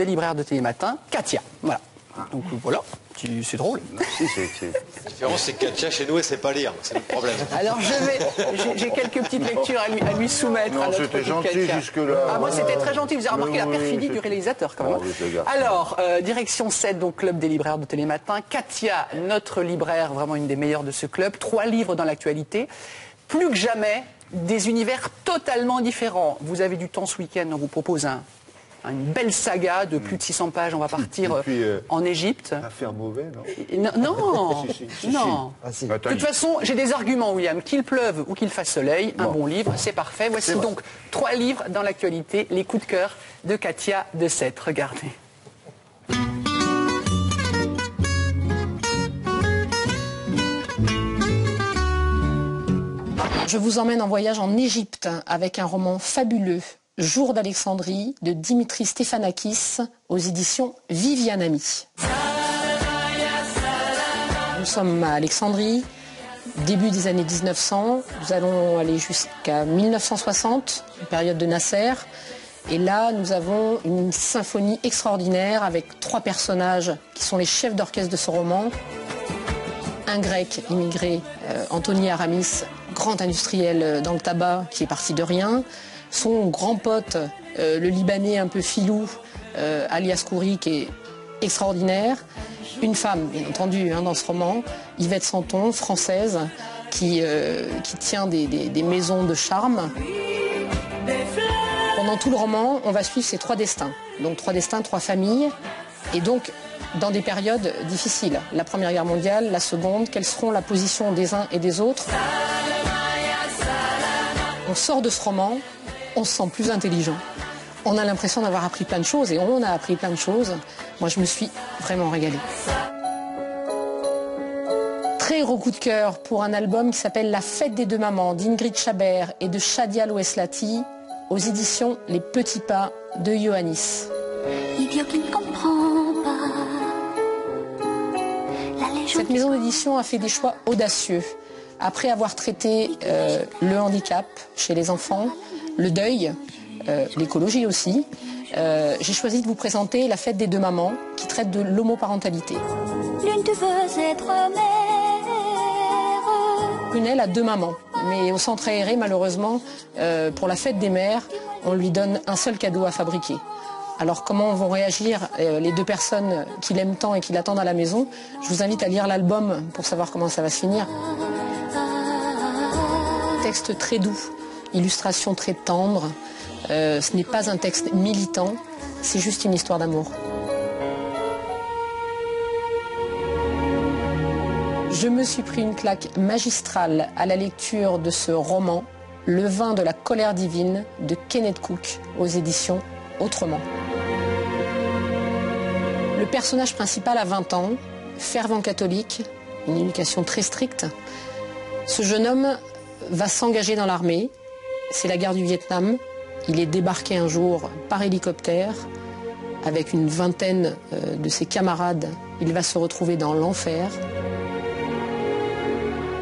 des libraires de Télématin, Katia. Voilà. Donc voilà, c'est drôle. La différence, c'est que Katia, chez nous, elle sait pas lire. C'est le problème. Alors je vais, j'ai- quelques petites lectures à lui, à lui soumettre. Non, c'était gentil jusque-là. Ah, moi c'était très gentil, vous avez remarqué la perfidie du réalisateur quand même. Oh, garde. Alors, euh, direction 7, donc club des libraires de Télématin. Katia, notre libraire, vraiment une des meilleures de ce club. Trois livres dans l'actualité. Plus que jamais, des univers totalement différents. Vous avez du temps ce week-end, on vous propose un, une belle saga de plus de 600 pages. On va partir puis, euh, en Égypte. À faire mauvais, non Non, non, Si, si, si, non. si. De toute façon, j'ai des arguments, William. Qu'il pleuve ou qu'il fasse soleil, un Bon. livre, c'est parfait. Voici donc trois livres dans l'actualité, les coups de cœur de Katia de Sète. Regardez. Je vous emmène en voyage en Égypte avec un roman fabuleux, Jour d'Alexandrie, de Dimitri Stéphanakis, aux éditions Viviane Ami. Nous sommes à Alexandrie, début des années 1900. Nous allons aller jusqu'à 1960, une période de Nasser. Et là, nous avons une symphonie extraordinaire avec trois personnages qui sont les chefs d'orchestre de ce roman un grec immigré, euh, Anthony Aramis, grand industriel euh, dans le tabac, qui est parti de rien. Son grand pote, euh, le Libanais un peu filou, euh, alias Kouri, qui est extraordinaire. Une femme, bien entendu, hein, dans ce roman, Yvette Santon, française, qui, euh, tient des, des- des maisons de charme. Pendant tout le roman, on va suivre ces trois destins. Donc trois destins, trois familles. Et donc, dans des périodes difficiles. La Première Guerre mondiale, la Seconde, quelles seront la position des uns et des autres? On sort de ce roman, on se sent plus intelligent. On a l'impression d'avoir appris plein de choses et on a appris plein de choses. Moi, je me suis vraiment régalée. Très gros coup de cœur pour un album qui s'appelle La fête des deux mamans d'Ingrid Chabert et de Shadia Loeslati aux éditions Les Petits Pas de Ioannis. Idiot qui ne comprend pas. La légende Cette maison d'édition a fait des choix audacieux. Après avoir traité euh, le handicap chez les enfants, le deuil, euh, l'écologie aussi, euh, j'ai choisi de vous présenter La fête des deux mamans qui traite de l'homoparentalité. l'une être mère. A deux mamans, mais au centre aéré, malheureusement, euh, pour la fête des mères, on lui donne un seul cadeau à fabriquer. Alors comment vont réagir les deux personnes qui l'aiment tant et qui l'attendent à la maison? Je vous invite à lire l'album pour savoir comment ça va se finir. Texte très doux, illustration très tendre. Euh, ce n'est pas un texte militant, c'est juste une histoire d'amour. Je me suis pris une claque magistrale à la lecture de ce roman, Le vin de la colère divine de Kenneth Cook aux éditions Autrement. Le personnage principal a 20 ans, fervent catholique, une éducation très stricte. Ce jeune homme va s'engager dans l'armée. C'est la guerre du Vietnam. Il est débarqué un jour par hélicoptère avec une vingtaine euh, de ses camarades. Il va se retrouver dans l'enfer.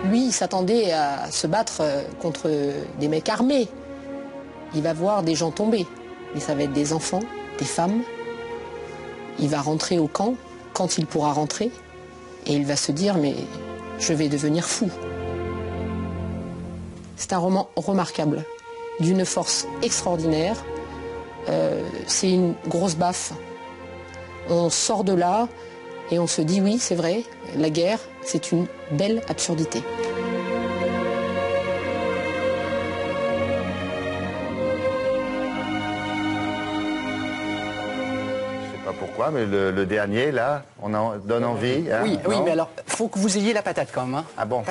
Lui, il s'attendait à se battre euh, contre des mecs armés. Il va voir des gens tomber. Mais ça va être des enfants, des femmes. Il va rentrer au camp quand il pourra rentrer. Et il va se dire, mais je vais devenir fou. C'est un roman remarquable, d'une force extraordinaire. Euh, c'est une grosse baffe. On sort de là et on se dit, oui, c'est vrai, la guerre, c'est une belle absurdité. Je sais pas pourquoi, mais le, le dernier, là, on en donne envie. hein, Oui, oui, mais alors, faut que vous ayez la patate quand même. hein. Ah bon?